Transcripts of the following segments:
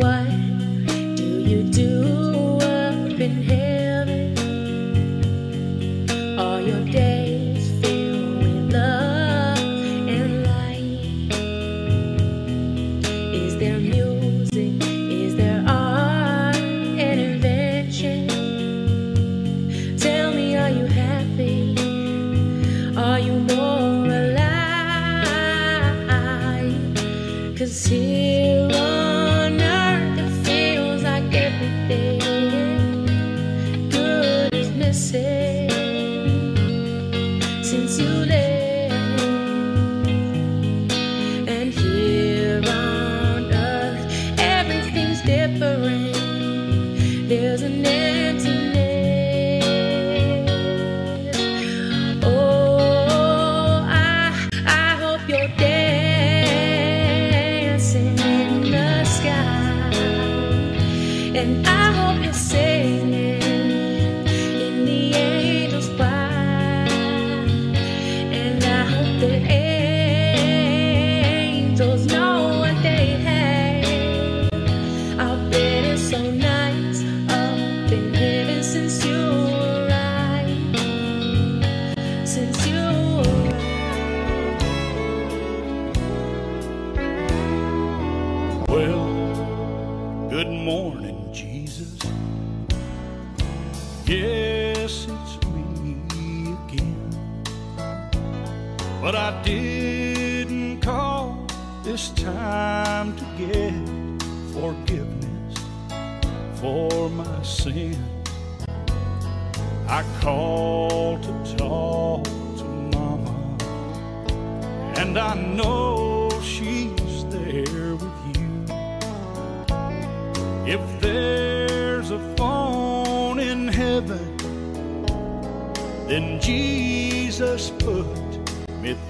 What do you do up in here? and I hope you're singing in the angel's choir, and I hope the angels know what they have. I've been so nice, I've been living since you arrived, since you. Well, good morning. But I didn't call this time to get forgiveness for my sin. I called to talk to Mama, and I know she's there with you. If there's a phone in heaven, then Jesus put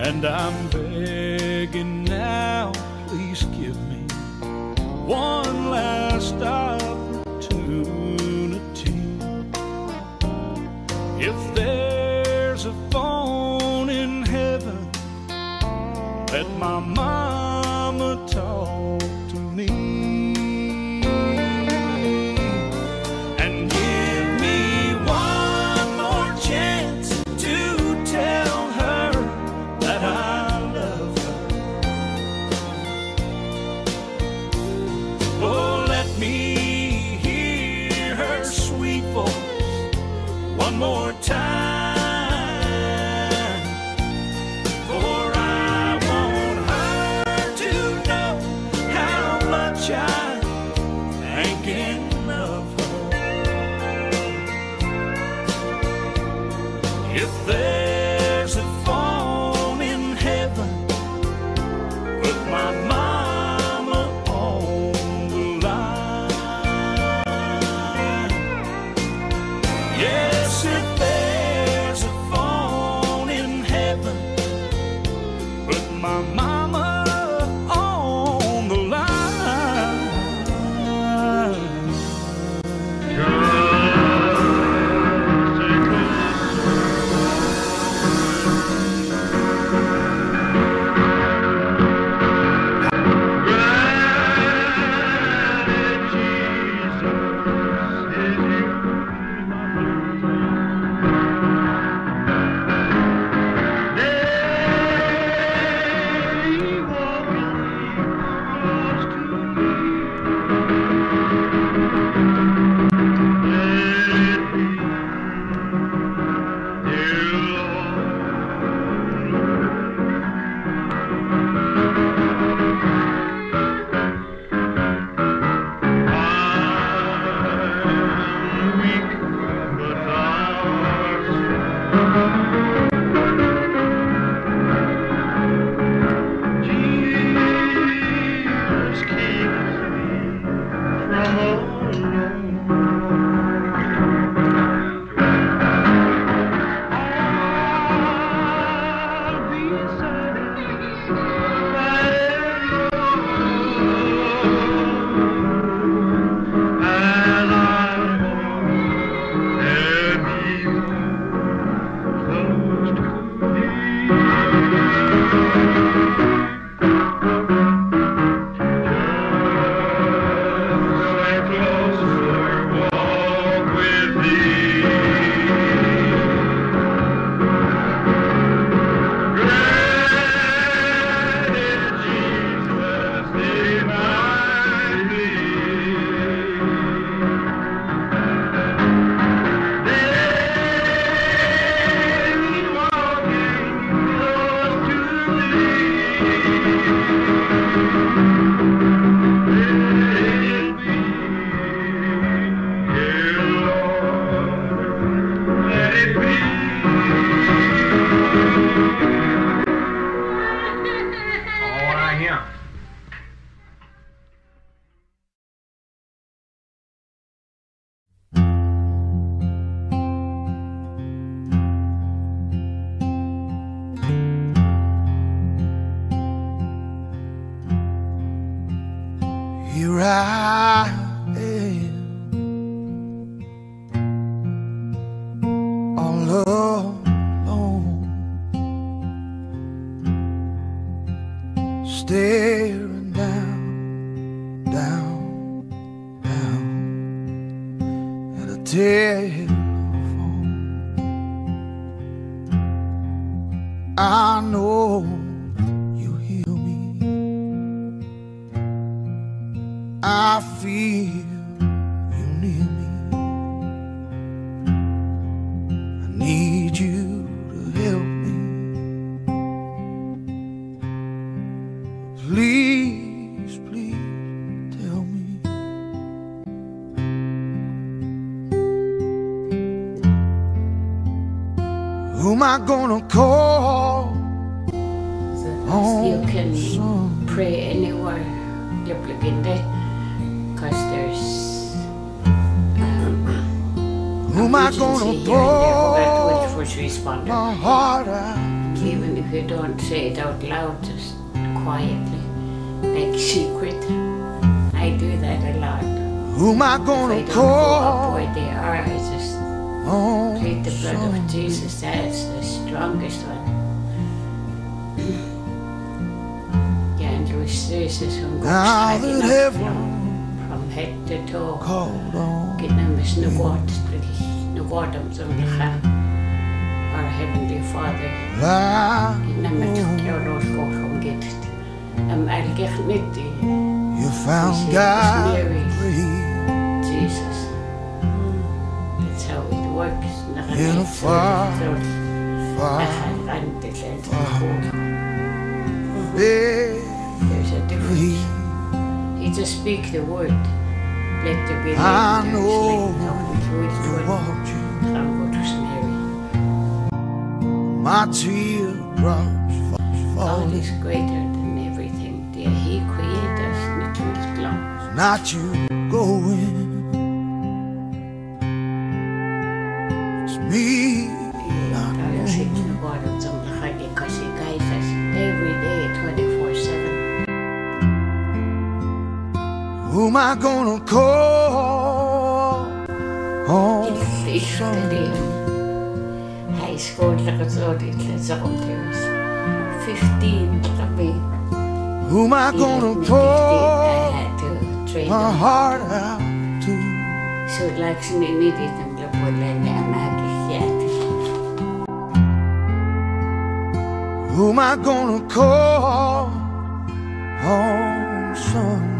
And I'm begging now, please give me one last opportunity. If there's a phone in heaven, let my mind. If Here I I feel you near me. I need you to help me. Please, please tell me. Who am I gonna call? So you Oh, can pray anywhere you plug in there, because there's um, Who am I gonna here and there about pour with first responder. my heart out? Even if you don't say it out loud, just quietly, like secret. I do that a lot. Who am I gonna If I gonna don't go up call? where they are, I just Oh, plead the blood son. of Jesus. That's the strongest one. Yeah, and Louis Jesus from Now God's that from, heaven from head to toe. called on. Ginamis na God, God am som lacha. Our Heavenly Father, Like ginamis your Lord God from get it. Am algech mit die, you found God Jesus. That's how it works. In a far, far bed mm-hmm. There's a difference. free. He just speak the word. Let be light. I know light. Now, um, through it, you're watching. Come go to Mary. my teardrops God is greater than everything. Det He created us med glad. Not you going. Who am I gonna call Ich Sunday? High school lagat sa ulit sa computers. 15 kami. Who am I gonna pour train my heart out to? So like sininidit ang labulan na magisyat. Who am I gonna call oh, on Sunday?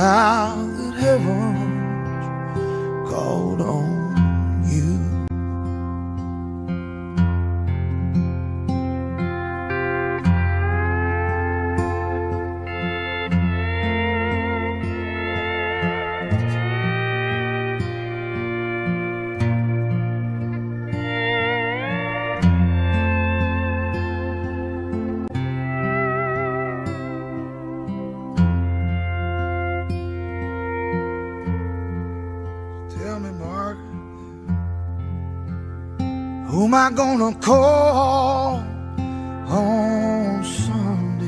Now that heaven's called on I gonna call on Sunday?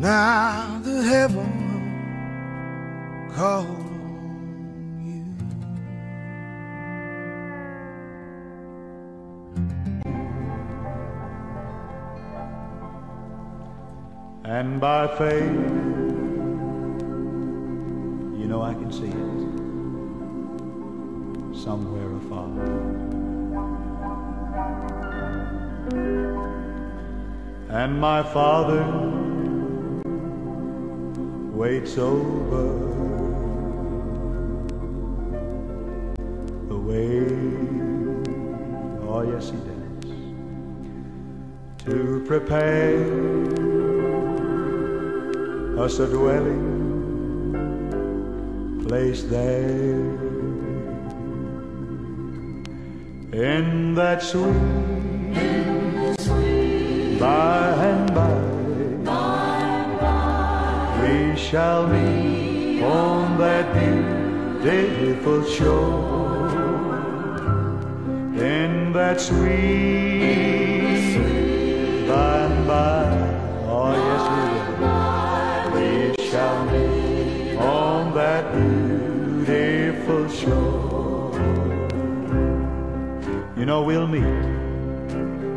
Now that heaven you. And by faith, know I can see it somewhere afar. And my Father waits over the way. Oh, yes, He does. To prepare us a dwelling place there. In that sweet by and by we shall meet on that beautiful shore. In that sweet You know, we'll meet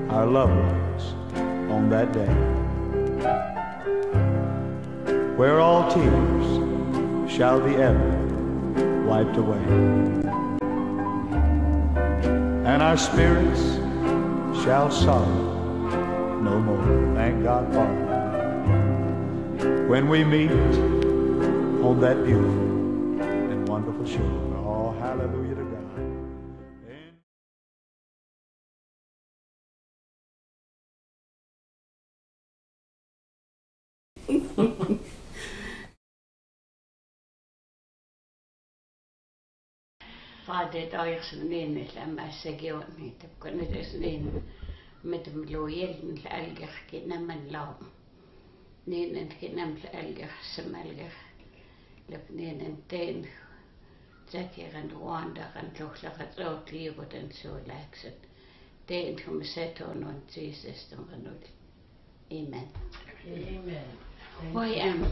our loved ones on that day where all tears shall be ever wiped away and our spirits shall sorrow no more. Thank God for when we meet on that beautiful and wonderful shore. Oh, hallelujah to God. vaatteet ohjaksena niin mieslämmäisessäkin on niitä, kun nyt jos niin, mitä me luojelin älkähkin nämä laum. Niin enkin nämä älkähässä mälkäh. Lep niin en tein. Säkirän ruoandaran tohlakat oot liikoten suoläkset. Tein kun se tuon siis, että on nyt. Amen. Amen. Voi ämmä.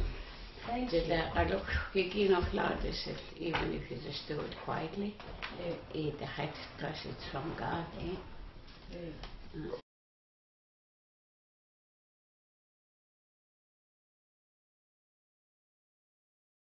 Thank Did you. that I look kicking off loud as if even if you just do it quietly, Yeah, eh, the head because it's from God, eh? yeah.